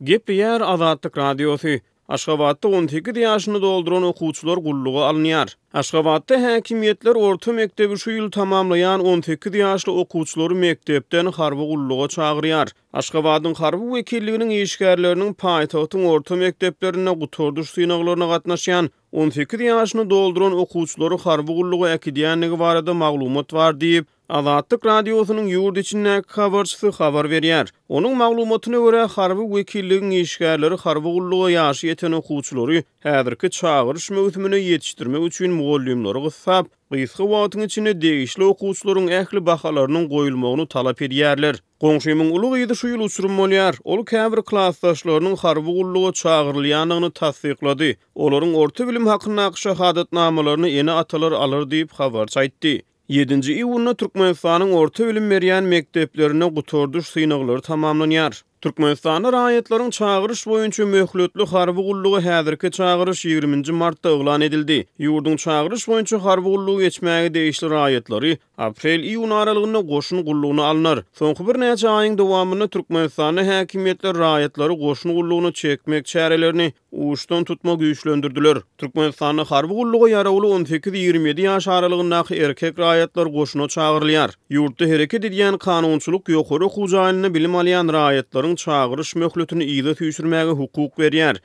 Gepleýär Azatlyk Radiosy, Aşgabatda on sekiz ýaşyny dolduran okuwçylar gulluga alynýar. Aşgabatda häkimiýetler orta mekdebi şu ýyl tamamlaýan on sekiz ýaşly okuwçylary mekdepden harby gulluga çagyrýar. Aşgabadyň harby wekilliginiň işgärleriniň paýtagtyň orta mekdeplerinde gutardyş synaglaryna gatnaşýan on sekiz ýaşyny dolduran okuwçylary harby gulluga äkidýändigi barada maglumat bar diýip, Azatlyk Radiosynyň ýurt içindäki habarçysy habar berýär. Onuň maglumatyna görä, harby wekilligiň işgärleri harby gulluga ýaşy ýeten okuwçylary häzirki çagyryş möwsümine ýetişdirmek üçin mugallymlary gyssap, gysga wagtyň içinde degişli okuwçylaryň ähli bahalarynyň goýulmagyny talap edýärler. Goňşymyň uly gyzy şu ýyl uçurym bolýar. Ol käbir klasdaşlarynyň harby gulluga çagyrylýandygyny tassyklady. Olaryň orta bilim hakyndaky şahadatnamalaryny ene-atalar alar diýip, habarçy aýtdy. Ýedinji iýunda Türkmenistanyň orta bilim berýän mekdeplerinde gutardyş synaglary tamamlanýar. Türkmenistanda raýatlaryň çagyryş boýunça möhletli harby gullugy häzirki çagyryş ýigriminji martda yglan edildi. Ýurduň çagyryş boýunça harby gullugy geçmäge degişli raýatlary aprel-iýun aralygynda goşun gullugyna alnar. Soňky birnäçe aýyň dowamynda Türkmenistanda häkimiýetler raýatlary goşun gullugyna çekmek çärelerini uçdan tutma güýçlendirdiler. Türkmenistanda harby gulluga ýarawly on sekiz, ýigrimi ýedi ýaş aralygyndaky erkek raýatlar goşuna çagyrylýar. Ýurtda hereket edýän kanunçylyk ýokary okuw jaýynda bilim alýan raýatlaryň çagyryş möhletini yza süýşürmäge hukuk berýär.